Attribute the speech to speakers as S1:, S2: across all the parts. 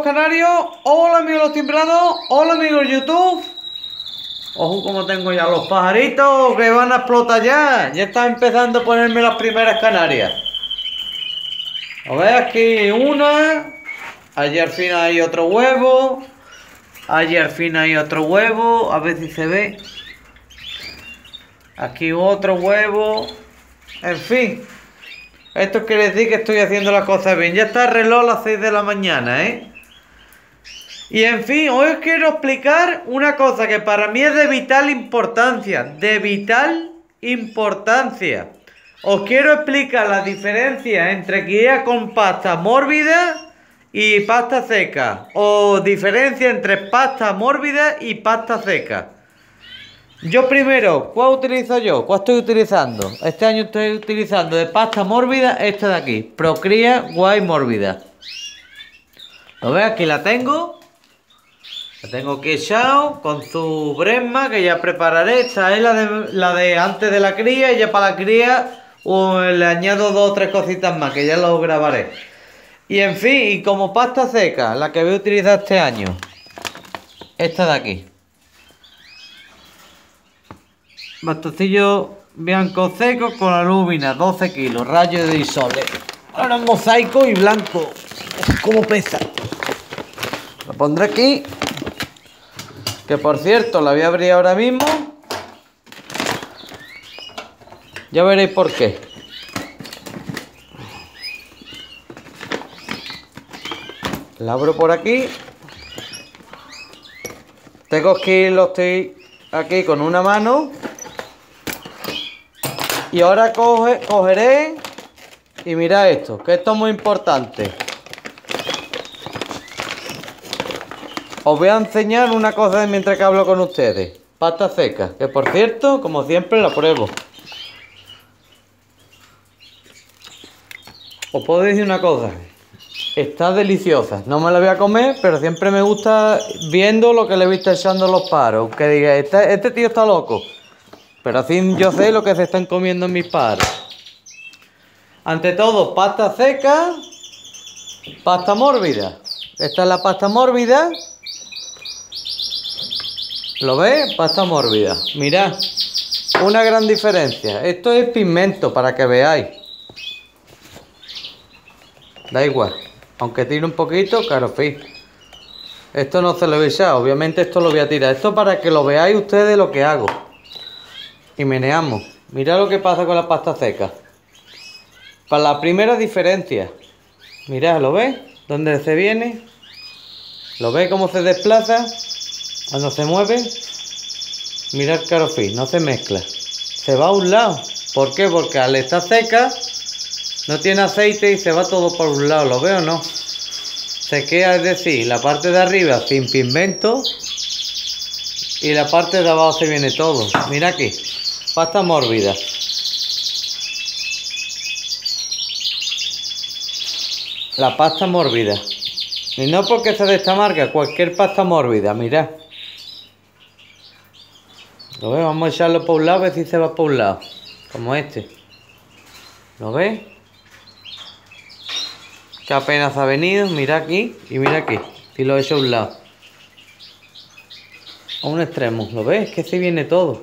S1: canarios, hola amigos los timbrados, hola amigos YouTube. Ojo como tengo ya los pajaritos que van a explotar ya. Ya están empezando a ponerme las primeras canarias. A ver aquí una. Allí al fin hay otro huevo. Allí al fin hay otro huevo. A ver si se ve. Aquí otro huevo. En fin. Esto quiere decir que estoy haciendo las cosas bien. Ya está el reloj a las 6 de la mañana, ¿eh? Y en fin, hoy os quiero explicar una cosa que para mí es de vital importancia. De vital importancia. Os quiero explicar la diferencia entre guía con pasta mórbida y pasta seca. O diferencia entre pasta mórbida y pasta seca. Yo primero, ¿cuál utilizo yo? ¿Cuál estoy utilizando? Este año estoy utilizando de pasta mórbida esta de aquí. Procría Guay Mórbida. ¿Lo ves? Aquí la tengo. La tengo aquí echado con su bresma que ya prepararé. Esta es la de, la de antes de la cría y ya para la cría le añado dos o tres cositas más que ya lo grabaré. Y en fin, y como pasta seca, la que voy a utilizar este año. Esta de aquí. Bastocillo blanco seco con alúmina, 12 kilos, rayo de isole. Ahora mosaico y blanco. ¿Cómo pesa? Lo pondré aquí. Que por cierto, la voy a abrir ahora mismo. Ya veréis por qué. La abro por aquí. Tengo que lo estoy aquí con una mano. Y ahora coge, cogeré y mira esto, que esto es muy importante. Os voy a enseñar una cosa mientras que hablo con ustedes. Pasta seca, que por cierto, como siempre, la pruebo. Os puedo decir una cosa. Está deliciosa. No me la voy a comer, pero siempre me gusta viendo lo que le he visto echando los paros. Que diga, este, este tío está loco. Pero así yo sé lo que se están comiendo mis padres. Ante todo, pasta seca, pasta mórbida. Esta es la pasta mórbida. ¿Lo ves? Pasta mórbida. Mirad, una gran diferencia. Esto es pigmento para que veáis. Da igual. Aunque tire un poquito, claro, fin. Esto no se lo voy a echar. Obviamente esto lo voy a tirar. Esto para que lo veáis ustedes lo que hago y meneamos. Mira lo que pasa con la pasta seca. Para la primera diferencia. Mirad, ¿lo ves? ¿Dónde se viene? ¿Lo ves cómo se desplaza? Cuando se mueve. Mirad carofí, no se mezcla. Se va a un lado. ¿Por qué? Porque al estar seca no tiene aceite y se va todo por un lado. ¿Lo veo o no? Se queda, es decir, la parte de arriba sin pigmento y la parte de abajo se viene todo. Mira aquí. Pasta mórbida. La pasta mórbida. Y no porque sea de esta marca, cualquier pasta mórbida, mirad. ¿Lo ves? Vamos a echarlo por un lado, a ver si se va por un lado. Como este. ¿Lo ves? Que apenas ha venido. Mira aquí y mira aquí. Si lo he hecho a un lado. A un extremo. ¿Lo ves? Que se viene todo.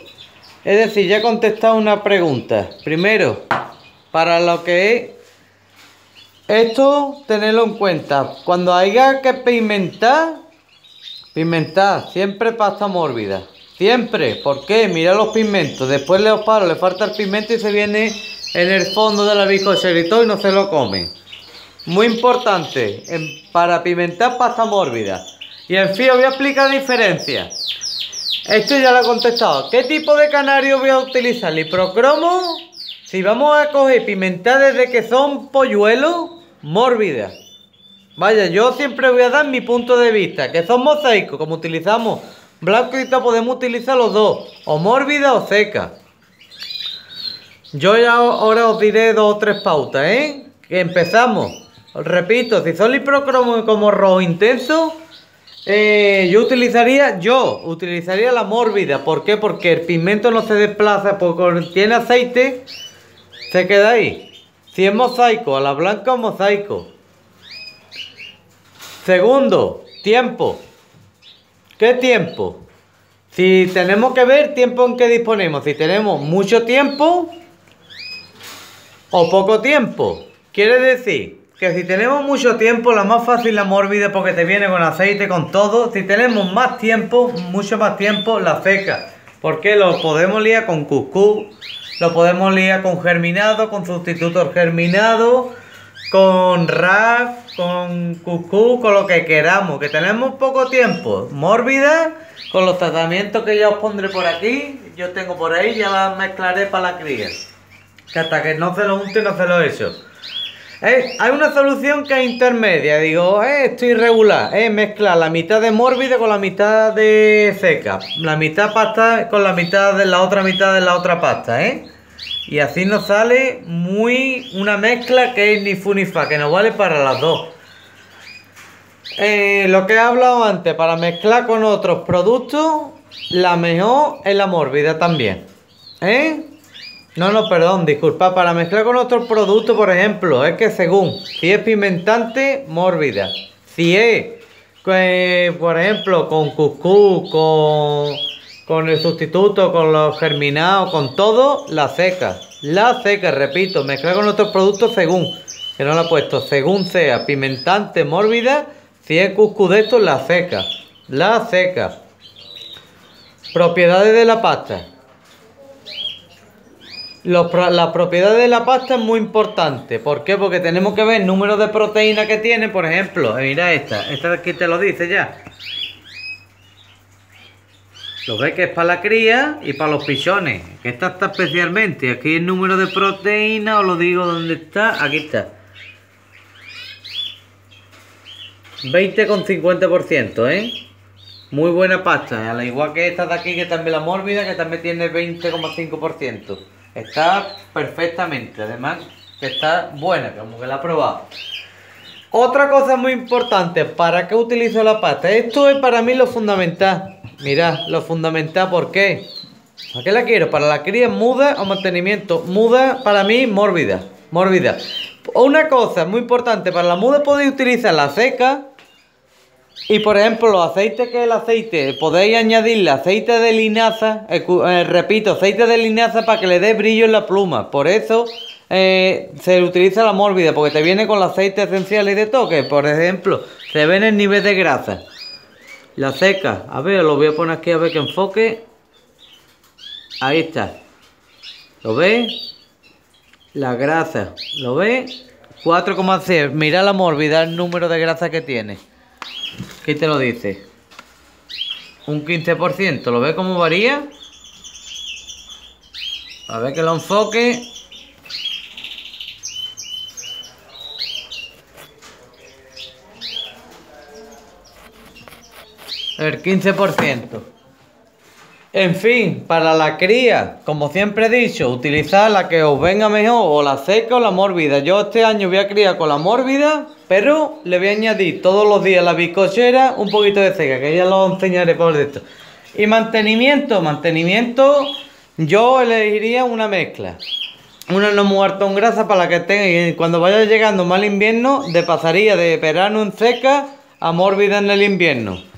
S1: Es decir, ya he contestado una pregunta. Primero, para lo que es esto, tenerlo en cuenta. Cuando haya que pigmentar, pigmentar, siempre pasta mórbida. Siempre. ¿Por qué? Mira los pigmentos. Después le paro, le falta el pigmento y se viene en el fondo de la y no se lo comen. Muy importante, para pimentar pasta mórbida. Y en fin, os voy a explicar la diferencia. Esto ya lo he contestado. ¿Qué tipo de canario voy a utilizar? ¿Liprocromo? Si vamos a coger pimentar desde que son polluelos mórbidas. Vaya, yo siempre voy a dar mi punto de vista. Que son mosaicos, como utilizamos blanco y podemos utilizar los dos. O mórbida o seca. Yo ya ahora os diré dos o tres pautas, ¿eh? Que empezamos. repito, si son liprocromo como rojo intenso eh, yo utilizaría, yo utilizaría la mórbida. ¿Por qué? Porque el pigmento no se desplaza, porque tiene aceite, se queda ahí. Si es mosaico, a la blanca o mosaico. Segundo, tiempo. ¿Qué tiempo? Si tenemos que ver tiempo en que disponemos, si tenemos mucho tiempo o poco tiempo. Quiere decir que si tenemos mucho tiempo, la más fácil la mórbida porque te viene con aceite, con todo. Si tenemos más tiempo, mucho más tiempo, la seca. Porque lo podemos liar con cuscús, lo podemos liar con germinado, con sustitutos germinados, con raf, con cuscús, con lo que queramos. Que tenemos poco tiempo. Mórbida, con los tratamientos que ya os pondré por aquí, yo tengo por ahí, ya las mezclaré para la cría. Que hasta que no se lo unte, no se lo hecho. Eh, hay una solución que es intermedia. Digo, eh, esto es irregular. Eh, mezclar la mitad de mórbida con la mitad de seca. La mitad pasta con la mitad de la otra mitad de la otra pasta, ¿eh? Y así nos sale muy una mezcla que es ni fu ni fa, que nos vale para las dos. Eh, lo que he hablado antes, para mezclar con otros productos, la mejor es la mórbida también. ¿Eh? No, no, perdón, disculpa. Para mezclar con otros productos, por ejemplo, es que según si es pimentante, mórbida. Si es, eh, por ejemplo, con cuscús, con, con el sustituto, con los germinados, con todo, la seca. La seca, repito, mezclar con otros productos según, que no la he puesto, según sea pimentante, mórbida, si es cuscús de esto, la seca. La seca. Propiedades de la pasta las propiedades de la pasta es muy importante. ¿Por qué? Porque tenemos que ver el número de proteínas que tiene. Por ejemplo, eh, mira esta. Esta aquí te lo dice ya. Lo ves que es para la cría y para los pichones. Que esta está especialmente. Aquí el número de proteínas, os lo digo dónde está. Aquí está. 20,50%, ¿eh? Muy buena pasta. Al igual que esta de aquí, que también la mórbida, que también tiene 20,5%. Está perfectamente, además que está buena, como que la he probado. Otra cosa muy importante, ¿para qué utilizo la pasta? Esto es para mí lo fundamental. Mirad, lo fundamental, ¿por qué? ¿Para qué la quiero? ¿Para la cría muda o mantenimiento? Muda para mí mórbida, mórbida. Una cosa muy importante, para la muda podéis utilizar la seca y por ejemplo, los aceites que el aceite, podéis añadirle aceite de linaza, eh, repito, aceite de linaza para que le dé brillo en la pluma. Por eso eh, se utiliza la mórbida, porque te viene con el aceite esencial y de toque. Por ejemplo, se ve en el nivel de grasa. La seca, a ver, lo voy a poner aquí a ver que enfoque. Ahí está. ¿Lo ves? La grasa, ¿lo ves? 4,6. Mira la mórbida, el número de grasa que tiene. ¿Qué te lo dice? Un 15%. ¿Lo ve cómo varía? A ver que lo enfoque. El 15%. En fin, para la cría, como siempre he dicho, utilizar la que os venga mejor, o la seca o la mórbida. Yo este año voy a criar con la mórbida, pero le voy a añadir todos los días la bizcochera un poquito de seca, que ya lo enseñaré por esto. Y mantenimiento, mantenimiento, yo elegiría una mezcla. Una no muerto en grasa para la que tenga, y cuando vaya llegando mal invierno, de pasaría de verano en seca a mórbida en el invierno.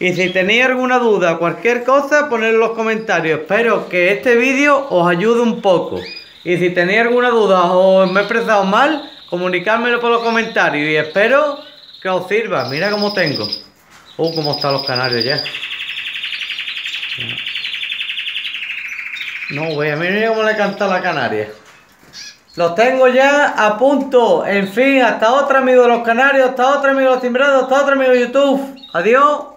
S1: Y si tenéis alguna duda, cualquier cosa, poned en los comentarios. Espero que este vídeo os ayude un poco. Y si tenéis alguna duda o me he expresado mal, comunicármelo por los comentarios. Y espero que os sirva. Mira cómo tengo. Uh, cómo están los canarios ya. No, voy a mirar cómo le canta la canaria. Los tengo ya a punto. En fin, hasta otro amigo de los canarios, hasta otro amigo de los timbrados, hasta otro amigo de YouTube. Adiós.